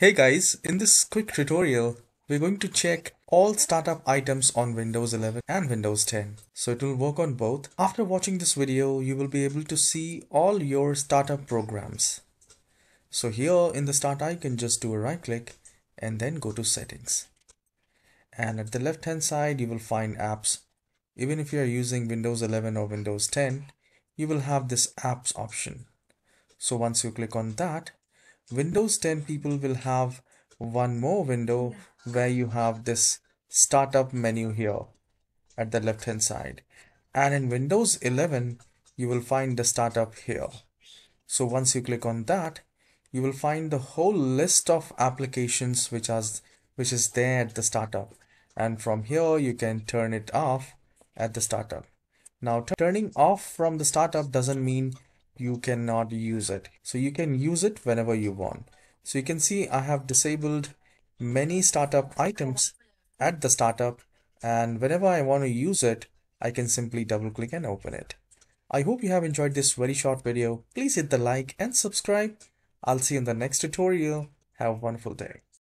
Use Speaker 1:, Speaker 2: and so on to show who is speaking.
Speaker 1: Hey guys, in this quick tutorial, we're going to check all startup items on Windows 11 and Windows 10. So it will work on both. After watching this video, you will be able to see all your startup programs. So here in the start icon, just do a right click and then go to settings. And at the left hand side, you will find apps. Even if you are using Windows 11 or Windows 10, you will have this apps option. So once you click on that, Windows 10 people will have one more window where you have this startup menu here at the left hand side. And in Windows 11, you will find the startup here. So once you click on that, you will find the whole list of applications which has which is there at the startup. And from here, you can turn it off at the startup. Now turning off from the startup doesn't mean you cannot use it. So you can use it whenever you want. So you can see I have disabled many startup items at the startup and whenever I want to use it, I can simply double click and open it. I hope you have enjoyed this very short video. Please hit the like and subscribe. I'll see you in the next tutorial. Have a wonderful day.